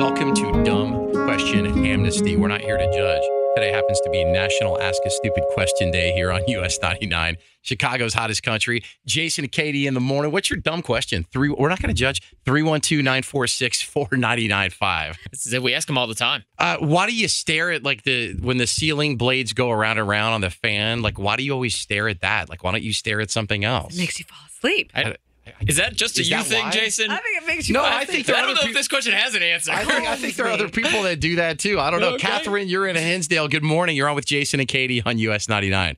Welcome to Dumb Question Amnesty. We're not here to judge. Today happens to be National Ask a Stupid Question Day here on US 99, Chicago's hottest country. Jason and Katie in the morning. What's your dumb question? Three. We're not going to judge. 312 946 4995. This is it. We ask them all the time. Uh, why do you stare at like the when the ceiling blades go around and around on the fan? Like, why do you always stare at that? Like, why don't you stare at something else? It makes you fall asleep. I- is that just a Is you thing, why? Jason? I think it makes you No, fall I asleep. think there I don't know peop- if this question has an answer. I think, I think there are other people that do that too. I don't know. Okay. Catherine, you're in Hinsdale. Good morning. You're on with Jason and Katie on US 99.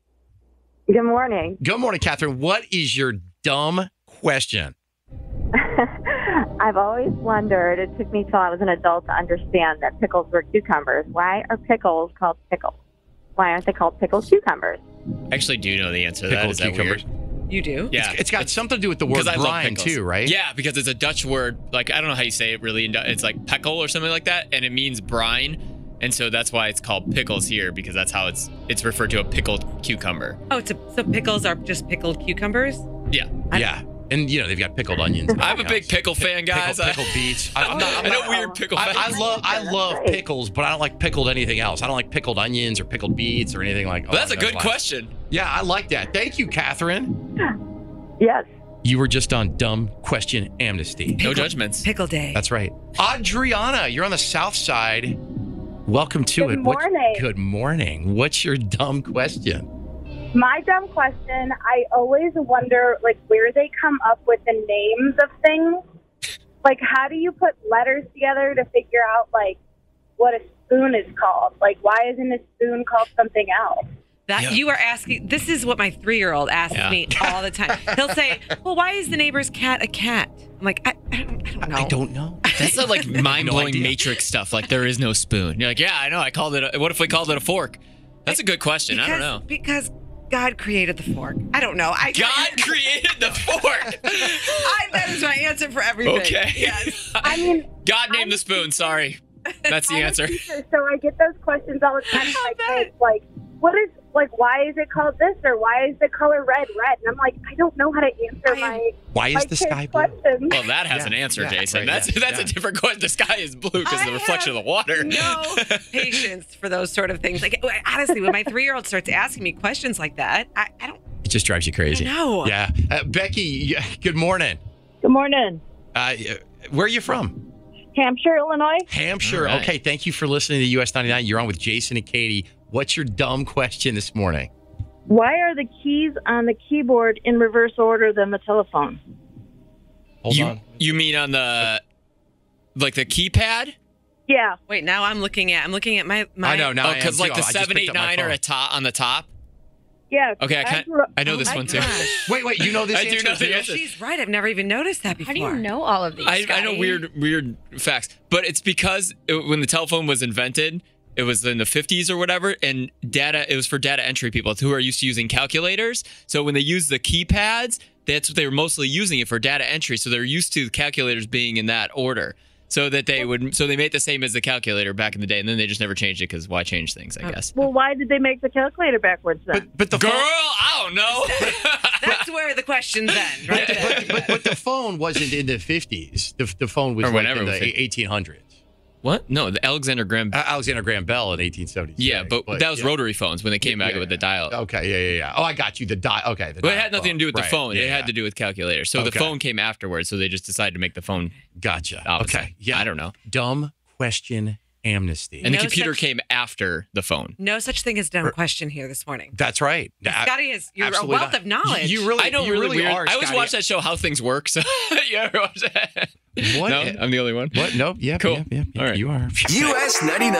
Good morning. Good morning, Catherine. What is your dumb question? I've always wondered, it took me till I was an adult to understand that pickles were cucumbers. Why are pickles called pickles? Why aren't they called pickled cucumbers? I actually do know the answer to that. Pickled Is that cucumbers. weird? You do? Yeah. It's, it's got something to do with the word Because I love brine too, right? Yeah, because it's a Dutch word. Like I don't know how you say it really. It's like peckle or something like that, and it means brine, and so that's why it's called pickles here because that's how it's it's referred to a pickled cucumber. Oh, it's a, so pickles are just pickled cucumbers? Yeah, Yeah. And you know they've got pickled onions. I'm a everything big pickle fan, guys. Pickled, pickled beets. I, I'm not, I'm I know weird pickle I, I love I love pickles, but I don't like pickled anything else. I don't like pickled onions or pickled beets or anything like. Well, that's a good those question. Yeah, I like that. Thank you, Catherine. Yes. You were just on dumb question amnesty. No judgments. Pickle day. That's right. Adriana, you're on the south side. Welcome to Good it. What- morning. good morning. What's your dumb question? My dumb question, I always wonder like where they come up with the names of things. Like how do you put letters together to figure out like what a spoon is called? Like why isn't a spoon called something else? That Yeah. you are asking. This is what my three-year-old asks Yeah. me all the time. He'll say, "Well, why is the neighbor's cat a cat?" I'm like, I, I, don't, I don't know. I don't know. That's the like mind blowing idea. matrix stuff. Like there is no spoon. You're like, yeah, I know. I called it. A, what if we called it a fork? That's a good question. I don't know. Because God created the fork. I don't know. I God created the fork. I, that is my answer for everything. Okay. Yes. I mean, God named the spoon. Sorry. That's the I'm answer. teacher, so I get those questions all the time. I Like, bet. like what is like why is it called this or why is the color red red? And I'm like, I don't know how to answer I- my Why is my the sky blue? questions. Well, that has Yeah, an answer, yeah, Jason. right, that's yeah, that's yeah. a different question. The sky is blue because of the I reflection of the water. No patience for those sort of things. Like honestly, when my three-year-old starts asking me questions like that, I, I don't It just drives you crazy. know. Yeah. Uh, Becky, good morning. Good morning. Uh, where are you from? Hampshire, Illinois. Hampshire. All right. Okay. Thank you for listening to US 99. You're on with Jason and Katie. What's your dumb question this morning? Why are the keys on the keyboard in reverse order than the telephone? Hold you on. you mean on the like the keypad? Yeah. Wait, now I'm looking at I'm looking at my my I know. Now oh, because like the I just seven picked eight up my nine are phone. a top on the top. Yeah. Okay, I can't. grew up- I know oh this Oh my one too. Wait, wait. You know this I do know the too? answer. She's right. I've never even noticed that before. How do you know all of these? I, I know weird weird facts, but it's because it, when the telephone was invented, it was in the 50s or whatever, and data it was for data entry people who are used to using calculators. So when they use the keypads, that's what they were mostly using it for data entry. So they're used to calculators being in that order. So that they would, so they made the same as the calculator back in the day, and then they just never changed it because why change things? I uh, guess. Well, why did they make the calculator backwards then? But, but the Girl, phone, I don't know. That's where the question's end, right but, but, but the phone wasn't in the 50s. The, the phone was Or like whenever in the 1800s. What? No, the Alexander Graham. Uh, Alexander Graham Bell in 1876. yeah, but, that was yeah. rotary phones when they came back Yeah, with the dial. Okay, yeah, yeah, yeah. Oh, I got you. The dial. Okay, the But it had nothing to do with the Right, phone. yeah, it yeah. had to do with calculators. So the phone came afterwards. So they just decided to make the phone Gotcha. opposite. Okay. Yeah. I don't know. Dumb question amnesty. And the computer such- came after the phone. No such thing as dumb question here this morning. That's right. Scotty is you're a wealth not. of knowledge. You really, I know you really, really weird. are. I always Scotty. watch that show, How Things Work. So you ever watch that? What? No, I'm the only one. What? Nope. Yeah. Cool. Yeah, yeah, yeah, All right. You are. US 99.